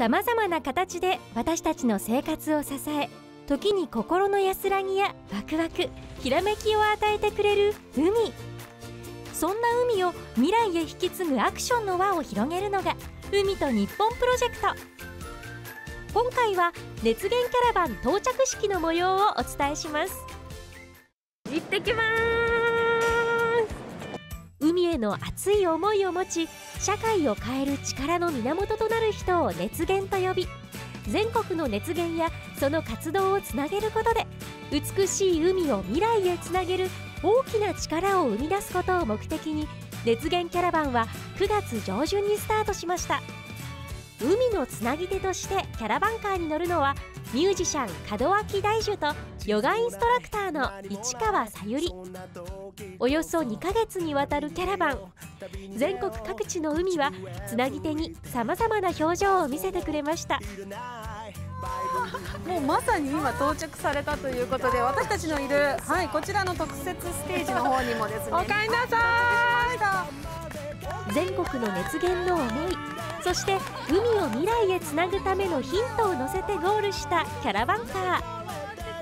さまざまな形で私たちの生活を支え時に心の安らぎやワクワクひらめきを与えてくれる海。そんな海を未来へ引き継ぐアクションの輪を広げるのが海と日本プロジェクト。今回は熱源キャラバン到着式の模様をお伝えします。行ってきます。への熱い思いを持ち社会を変える力の源となる人を熱源と呼び全国の熱源やその活動をつなげることで美しい海を未来へつなげる大きな力を生み出すことを目的に熱源キャラバンは9月上旬にスタートしました。海のつなぎ手としてキャラバンカーに乗るのはミュージシャン門脇大樹とヨガインストラクターの市川さゆり。およそ2ヶ月にわたるキャラバン。全国各地の海はつなぎ手にさまざまな表情を見せてくれました。もうまさに今到着されたということで私たちのいる、はい、こちらの特設ステージの方にもですねおかえりなさい全国の熱源の思いそして海を未来へつなぐためのヒントを乗せてゴールしたキャラバンカー。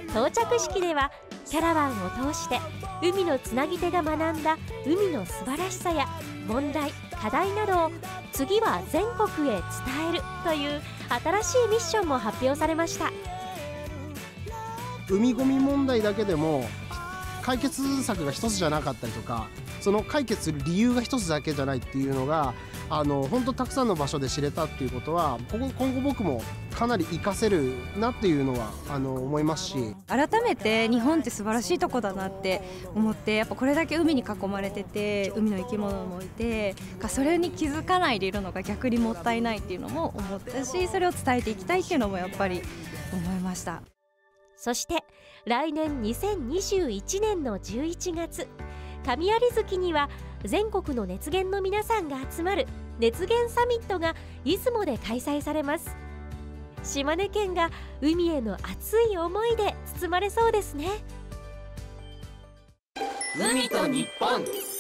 到着式ではキャラバンを通して海のつなぎ手が学んだ海の素晴らしさや問題課題などを次は全国へ伝えるという新しいミッションも発表されました。海ごみ問題だけでも解決策が一つじゃなかったりとかその解決する理由が一つだけじゃないっていうのがあの本当たくさんの場所で知れたっていうことはここ今後僕もかなり活かせるなっていうのはあの思いますし。改めて日本って素晴らしいとこだなって思ってやっぱこれだけ海に囲まれてて海の生き物もいてそれに気づかないでいるのが逆にもったいないっていうのも思ったしそれを伝えていきたいっていうのもやっぱり思いました。そして来年2021年の11月神有月には全国の熱源の皆さんが集まる熱源サミットが出雲で開催されます。島根県が海への熱い思いで包まれそうですね。海と日本。